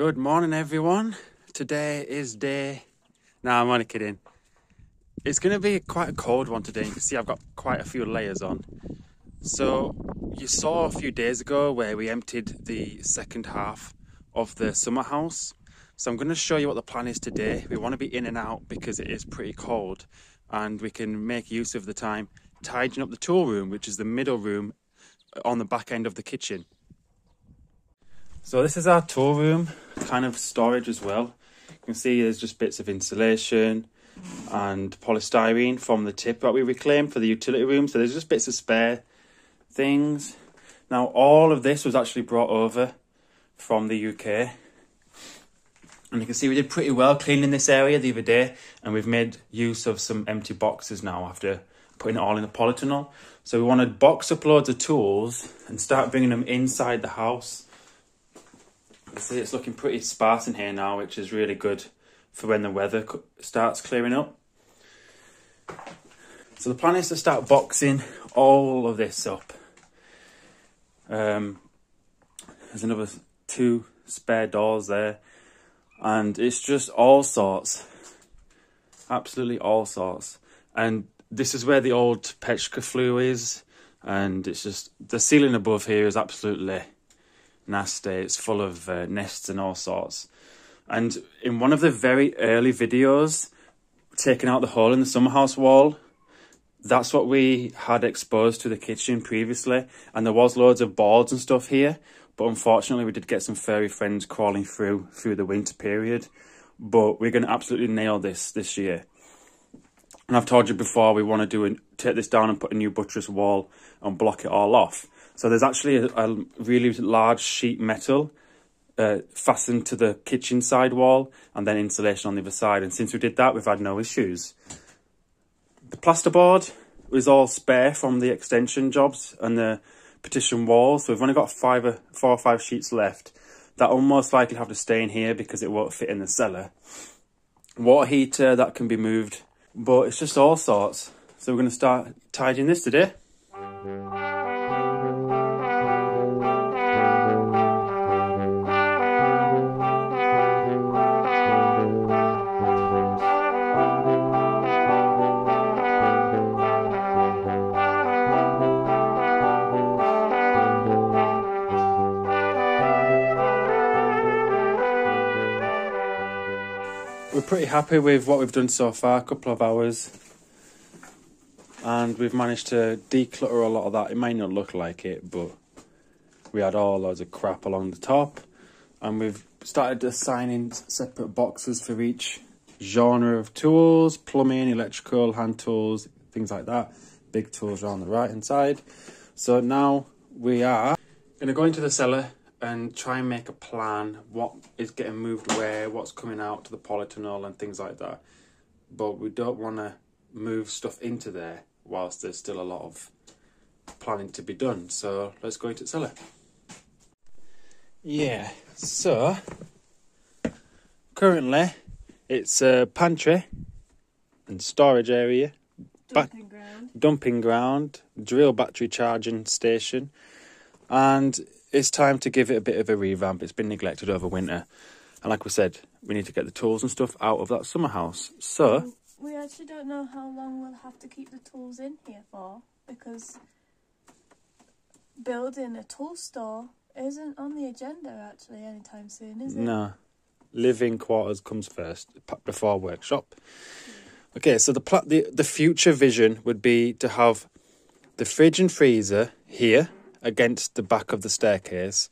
Good morning, everyone. Today is day. Nah, I'm only kidding. It's going to be quite a cold one today. You can see I've got quite a few layers on. So, you saw a few days ago where we emptied the second half of the summer house. So, I'm going to show you what the plan is today. We want to be in and out because it is pretty cold and we can make use of the time tidying up the tool room, which is the middle room on the back end of the kitchen. So this is our tool room, kind of storage as well. You can see there's just bits of insulation and polystyrene from the tip that we reclaimed for the utility room. So there's just bits of spare things. Now all of this was actually brought over from the UK. And you can see we did pretty well cleaning this area the other day and we've made use of some empty boxes now after putting it all in a polytunnel. So we want to box up loads of tools and start bringing them inside the house. See it's looking pretty sparse in here now, which is really good for when the weather starts clearing up. So the plan is to start boxing all of this up. Um, there's another two spare doors there. And it's just all sorts. Absolutely all sorts. And this is where the old Pechka flue is, and it's just the ceiling above here is absolutely nasty. It's full of uh, nests and all sorts. And in one of the very early videos, taking out the hole in the summer house wall, that's what we had exposed to the kitchen previously. And there was loads of boards and stuff here. But unfortunately, we did get some furry friends crawling through through the winter period. But we're going to absolutely nail this this year. And I've told you before, we want to do and take this down and put a new buttress wall and block it all off. So there's actually a, a really large sheet metal uh, fastened to the kitchen side wall and then insulation on the other side. And since we did that, we've had no issues. The plasterboard was all spare from the extension jobs and the partition walls. So we've only got five or, four or five sheets left. That will most likely have to stay in here because it won't fit in the cellar. Water heater, that can be moved but it's just all sorts. So we're going to start tidying this today. We're pretty happy with what we've done so far, a couple of hours. And we've managed to declutter a lot of that. It may not look like it, but we had all loads of crap along the top. And we've started assigning separate boxes for each genre of tools, plumbing, electrical, hand tools, things like that. Big tools around the right hand side. So now we are going to go into the cellar and try and make a plan what is getting moved where, what's coming out to the polytunnel and things like that. But we don't want to move stuff into there whilst there's still a lot of planning to be done. So let's go into the cellar. Yeah, so currently it's a pantry and storage area, dumping ground, dumping ground drill battery charging station, and it's time to give it a bit of a revamp. It's been neglected over winter. And like we said, we need to get the tools and stuff out of that summer house. So. Um, we actually don't know how long we'll have to keep the tools in here for because building a tool store isn't on the agenda actually anytime soon, is it? No. Living quarters comes first before workshop. Okay, so the, pl- the the future vision would be to have the fridge and freezer here against the back of the staircase.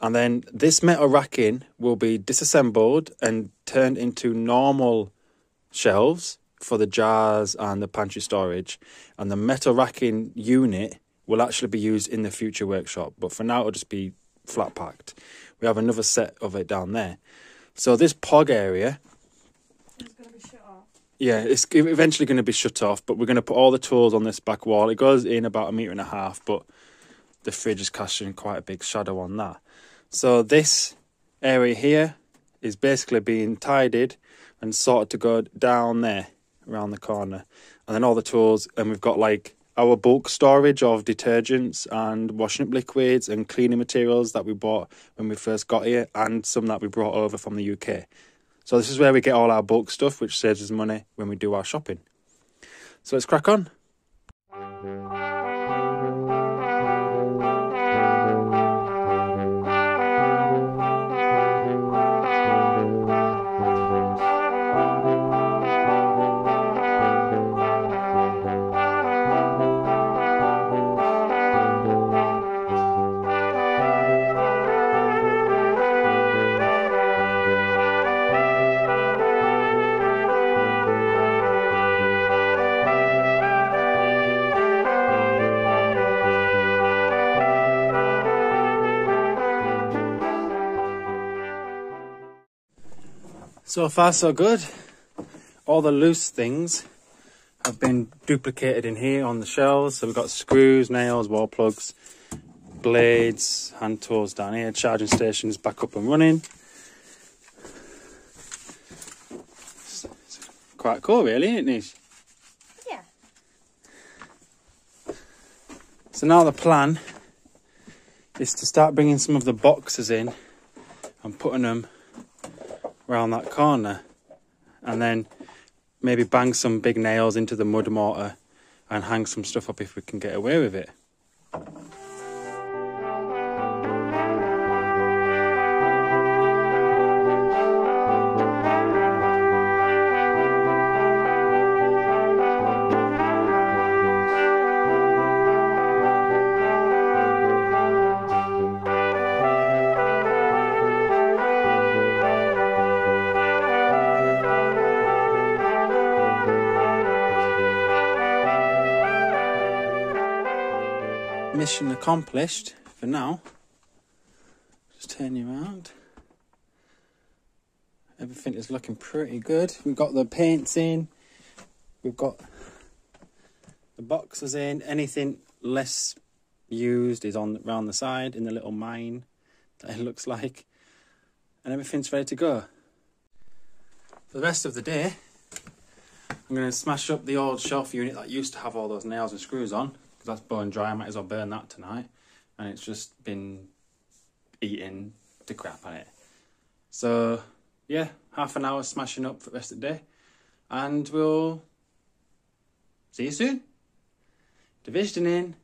And then this metal racking will be disassembled and turned into normal shelves for the jars and the pantry storage. And the metal racking unit will actually be used in the future workshop. But for now, it'll just be flat packed. We have another set of it down there. So this POG area. Yeah, it's eventually going to be shut off, but we're going to put all the tools on this back wall. It goes in about a metre and a half, but the fridge is casting quite a big shadow on that. So this area here is basically being tidied and sorted to go down there around the corner. And then all the tools, and we've got like our bulk storage of detergents and washing up liquids and cleaning materials that we bought when we first got here, and some that we brought over from the UK. So this is where we get all our bulk stuff, which saves us money when we do our shopping. So let's crack on. So far, so good. All the loose things have been duplicated in here on the shelves. So we've got screws, nails, wall plugs, blades, hand tools down here. Charging stations back up and running. It's quite cool, really, isn't it? Yeah. So now the plan is to start bringing some of the boxes in and putting them around that corner and then maybe bang some big nails into the mud mortar and hang some stuff up if we can get away with it. Mission accomplished for now. Just turn you around. Everything is looking pretty good. We've got the paints in. We've got the boxes in. Anything less used is on around the side in the little mine that it looks like. And everything's ready to go. For the rest of the day, I'm going to smash up the old shelf unit that used to have all those nails and screws on that's bone dry. I might as well burn that tonight. And it's just been eating the crap on it. So, yeah, half an hour smashing up for the rest of the day. And we'll see you soon. Division in.